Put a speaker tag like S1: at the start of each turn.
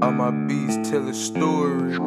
S1: All my beats tell a story.